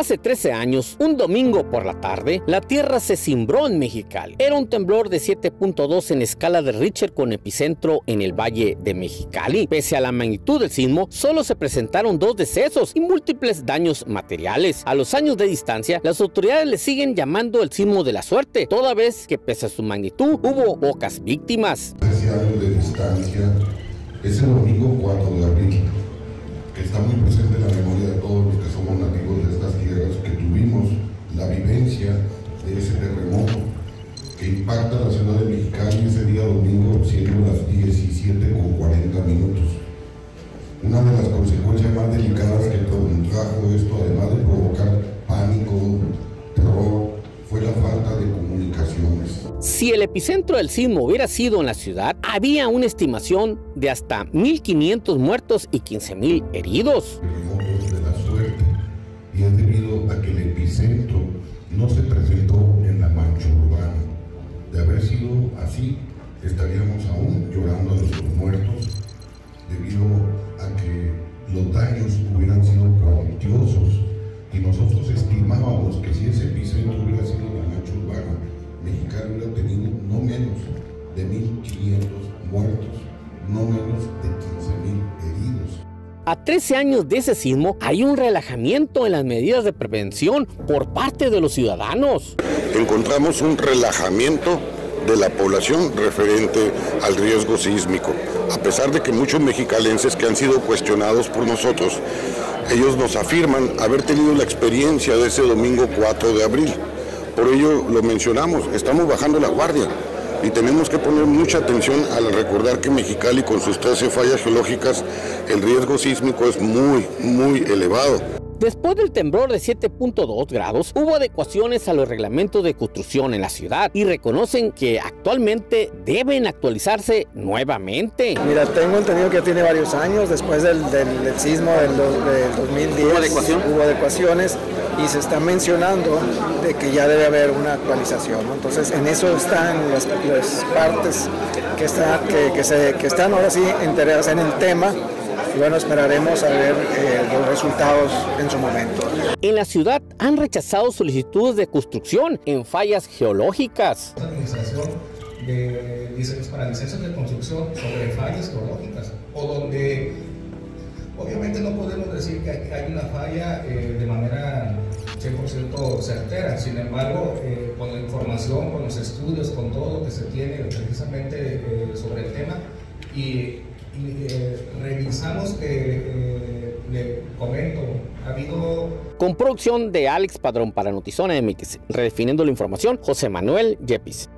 Hace 13 años, un domingo por la tarde, la tierra se cimbró en Mexicali. Era un temblor de 7.2 en escala de Richter con epicentro en el valle de Mexicali. Pese a la magnitud del sismo, solo se presentaron dos decesos y múltiples daños materiales. A los años de distancia, las autoridades le siguen llamando el sismo de la suerte, toda vez que pese a su magnitud hubo pocas víctimas. 13 años de distancia, ese domingo 4 de abril, vivencia de ese terremoto que impacta la ciudad de Mexicali ese día domingo, siendo las 17 con 40 minutos. Una de las consecuencias más delicadas que trajo esto, además de provocar pánico, terror, fue la falta de comunicaciones. Si el epicentro del sismo hubiera sido en la ciudad, había una estimación de hasta 1.500 muertos y 15.000 heridos. Terremotos de la suerte, y es debido a que el epicentro no se presentó en la mancha urbana. De haber sido así, estaríamos aún llorando a nuestros muertos, debido a que los daños hubieran sido cuantiosos y nosotros estimábamos que si ese epicentro hubiera sido en la mancha urbana, Mexicali hubiera tenido no menos de 1.500 muertos, no menos de 15.000 heridos. A 13 años de ese sismo hay un relajamiento en las medidas de prevención por parte de los ciudadanos. Encontramos un relajamiento de la población referente al riesgo sísmico. A pesar de que muchos mexicalenses que han sido cuestionados por nosotros, ellos nos afirman haber tenido la experiencia de ese domingo 4 de abril. Por ello lo mencionamos, estamos bajando la guardia y tenemos que poner mucha atención al recordar que Mexicali con sus 13 fallas geológicas, el riesgo sísmico es muy, muy elevado. Después del temblor de 7.2 grados, hubo adecuaciones a los reglamentos de construcción en la ciudad y reconocen que actualmente deben actualizarse nuevamente. Mira, tengo entendido que ya tiene varios años, después del, del- del sismo del, do- del 2010 ¿Hubo adecuación? hubo adecuaciones y se está mencionando de que ya debe haber una actualización. ¿no? Entonces, en eso están las, las partes que, está, que, que se, que están ahora sí interesadas en el tema y bueno, esperaremos a ver eh, los resultados en su momento. En la ciudad han rechazado solicitudes de construcción en fallas geológicas. administración de licencias para licencias de construcción sobre fallas geológicas o donde obviamente no podemos decir que hay, una falla eh, de manera 100% certera, sin embargo eh, con la información, con los estudios, con todo lo que se tiene precisamente eh, sobre el tema y, eh, revisamos que eh, le comento, ha habido Con producción de Alex Padrón para Notizona MX, redefiniendo la información, José Manuel Yepis.